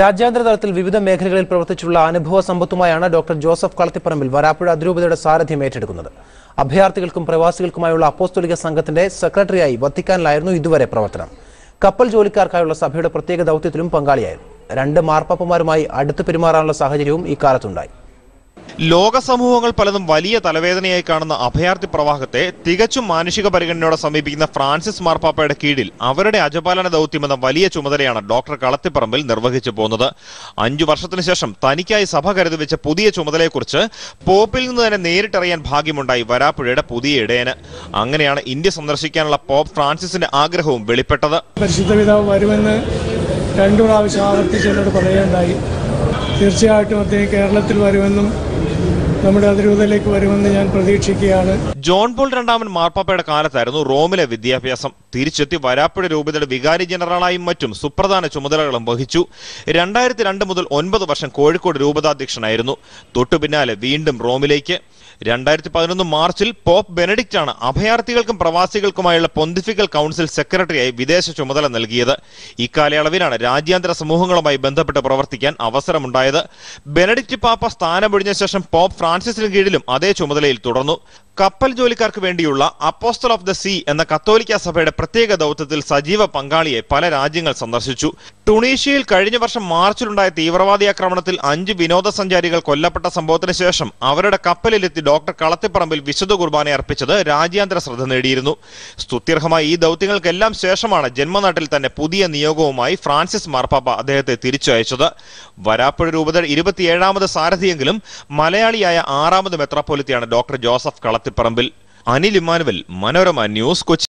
രാജ്യാന്തര തലത്തിൽ വിവിധ മേഖലകളിൽ പ്രവർത്തിച്ചുള്ള അനുഭവ സമ്പത്തുമായാണ് ഡോക്ടർ ജോസഫ് കളത്തിപ്പറമ്പിൽ വരാപ്പുഴ അതിരൂപതയുടെ സാരഥ്യം ഏറ്റെടുക്കുന്നത്. അഭയാർത്ഥികൾക്കും പ്രവാസികൾക്കുമായുള്ള അപ്പോസ്തോലിക സംഘത്തിന്റെ സെക്രട്ടറിയായി വത്തിക്കാനിലായിരുന്നു ഇതുവരെ പ്രവർത്തനം. കപ്പൽ ജോലിക്കാർക്കായുള്ള സഭയുടെ പ്രത്യേക ദൗത്യത്തിലും പങ്കാളിയായിരുന്നു. രണ്ട് മാർപ്പാപ്പമാരുമായി അടുത്ത് പെരുമാറാനുള്ള സാഹചര്യവും ഇക്കാലത്തുണ്ടായി. ലോക സമൂഹങ്ങൾ പലതും വലിയ തലവേദനയായി കാണുന്ന അഭയാർത്ഥി പ്രവാഹത്തെ തികച്ചും മാനുഷിക പരിഗണനയോടെ സമീപിക്കുന്ന ഫ്രാൻസിസ് മാർപ്പാപ്പയുടെ കീഴിൽ അവരുടെ അജപാലന ദൗത്യമെന്ന വലിയ ചുമതലയാണ് ഡോക്ടർ കളത്തിപ്പറമ്പിൽ നിർവഹിച്ചു പോകുന്നത്. അഞ്ചു വർഷത്തിനു ശേഷം തനിക്കായി സഭ കരുതി വെച്ച പുതിയ ചുമതലയെക്കുറിച്ച് പോപ്പിൽ നിന്ന് തന്നെ നേരിട്ടറിയാൻ ഭാഗ്യമുണ്ടായി വരാപ്പുഴയുടെ പുതിയ ഇടയന്. അങ്ങനെയാണ് ഇന്ത്യ സന്ദർശിക്കാനുള്ള പോപ്പ് ഫ്രാൻസിസിന്റെ ആഗ്രഹവും വെളിപ്പെട്ടത്. പരിശുദ്ധ വരുമെന്ന് രണ്ടു പ്രാവശ്യം ആവർത്തിച്ച് പറയുകയുണ്ടായി. തീർച്ചയായിട്ടും അദ്ദേഹം കേരളത്തിൽ വരുമെന്നും നമ്മുടെ അതിരൂപതയിലേക്ക് വരുമെന്ന് ഞാൻ പ്രതീക്ഷിക്കുകയാണ്. ജോൺ പോൾ രണ്ടാമൻ മാർപ്പാപ്പയുടെ കാലത്തായിരുന്നു റോമിലെ വിദ്യാഭ്യാസം. തിരിച്ചെത്തി വരാപ്പുഴ രൂപതയുടെ വികാരി ജനറലായും മറ്റും സുപ്രധാന ചുമതലകളും വഹിച്ചു. രണ്ടായിരത്തി രണ്ട് മുതൽ ഒൻപത് വർഷം കോഴിക്കോട് രൂപതാധ്യക്ഷനായിരുന്നു. തൊട്ടു പിന്നാലെ വീണ്ടും റോമിലേക്ക്. രണ്ടായിരത്തി പതിനൊന്ന് മാർച്ചിൽ പോപ്പ് ബെനഡിക്റ്റ് ആണ് അഭയാർത്ഥികൾക്കും പ്രവാസികൾക്കുമായുള്ള പൊന്തിഫിക്കൽ കൗൺസിൽ സെക്രട്ടറിയായി വിദേശ ചുമതല നൽകിയത്. ഇക്കാലയളവിലാണ് രാജ്യാന്തര സമൂഹങ്ങളുമായി ബന്ധപ്പെട്ട് പ്രവർത്തിക്കാൻ അവസരമുണ്ടായത്. ബെനഡിക്റ്റ് പാപ്പ സ്ഥാനമൊഴിഞ്ഞ ശേഷം പോപ്പ് ഫ്രാൻസിസിന് കീഴിലും അതേ ചുമതലയിൽ തുടർന്നു. കപ്പൽ ജോലിക്കാർക്ക് വേണ്ടിയുള്ള അപ്പോസ്റ്റൽ ഓഫ് ദ സീ എന്ന കത്തോലിക്ക സഭയുടെ പ്രത്യേക ദൗത്യത്തിൽ സജീവ പങ്കാളിയെ പല രാജ്യങ്ങൾ സന്ദർശിച്ചു. ടുണീഷ്യയിൽ കഴിഞ്ഞ വർഷം മാർച്ചിലുണ്ടായ തീവ്രവാദി ആക്രമണത്തിൽ അഞ്ച് വിനോദസഞ്ചാരികൾ കൊല്ലപ്പെട്ട സംഭവത്തിന് ശേഷം അവരുടെ കപ്പലിലെത്തി ഡോക്ടർ കളത്തിപ്പറമ്പിൽ വിശുദ്ധ കുർബാന അർപ്പിച്ചത് രാജ്യാന്തര ശ്രദ്ധ നേടിയിരുന്നു. സ്തുത്യർഹമായ ഈ ദൗത്യങ്ങൾക്കെല്ലാം ശേഷമാണ് ജന്മനാട്ടിൽ തന്നെ പുതിയ നിയോഗവുമായി ഫ്രാൻസിസ് മാർപ്പാപ്പ അദ്ദേഹത്തെ തിരിച്ചയച്ചത്. വരാപ്പുഴ രൂപതയുടെ ഇരുപത്തിയേഴാമത് സാരഥിയെങ്കിലും മലയാളിയായ ആറാമത് മെത്രാപ്പോലിത്തയാണ് doctor Joseph Kalathiparambil. Anil Emmanuel Manorama news Kochi.